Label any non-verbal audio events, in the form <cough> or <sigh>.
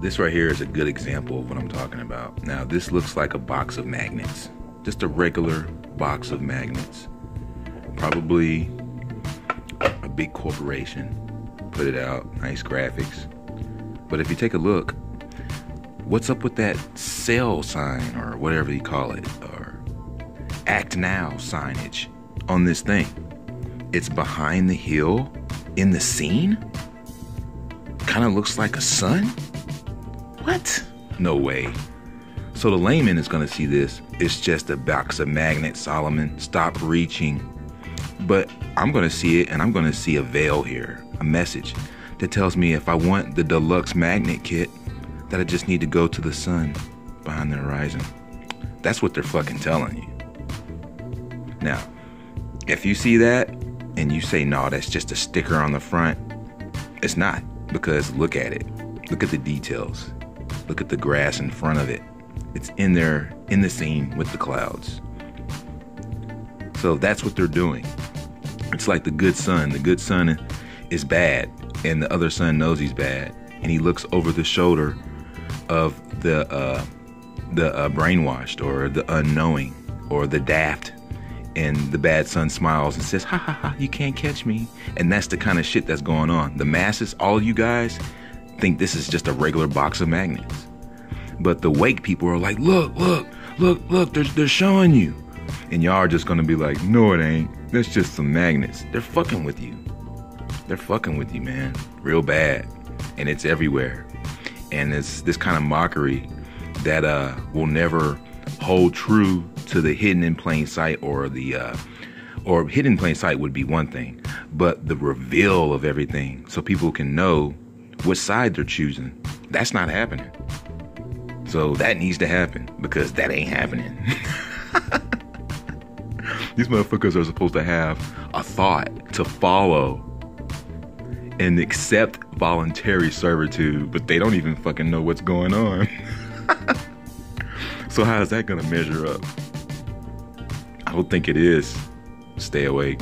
This right here is a good example of what I'm talking about. Now, this looks like a box of magnets, just a regular box of magnets. Probably a big corporation put it out, nice graphics. But if you take a look, what's up with that sale sign or whatever you call it, or act now signage on this thing? It's behind the hill in the scene? Kind of looks like a sun? What? No way. So the layman is going to see this. It's just a box of magnets, Solomon. Stop reaching. But I'm going to see it and I'm going to see a veil here, a message that tells me if I want the deluxe magnet kit, that I just need to go to the sun behind the horizon. That's what they're fucking telling you. Now, if you see that and you say, no, that's just a sticker on the front, it's not because look at it. Look at the details. Look at the grass in front of it. It's in there, in the scene with the clouds. So that's what they're doing. It's like the good son. The good son is bad, and the other son knows he's bad, and he looks over the shoulder of the uh, the uh, brainwashed or the unknowing or the daft, and the bad son smiles and says, "Ha ha ha! You can't catch me." And that's the kind of shit that's going on. The masses, all you guys, think this is just a regular box of magnets. But the wake people are like, look, look, look, look, they're, they're showing you. And y'all are just gonna be like, no, it ain't. That's just some magnets. They're fucking with you. They're fucking with you, man. Real bad. And it's everywhere. And it's this kind of mockery that uh, will never hold true to the hidden in plain sight or the uh, or hidden in plain sight would be one thing, but the reveal of everything so people can know what side they're choosing. That's not happening. So that needs to happen because that ain't happening. <laughs> These motherfuckers are supposed to have a thought to follow and accept voluntary servitude, but they don't even fucking know what's going on. <laughs> so how is that gonna measure up? I don't think it is. Stay awake.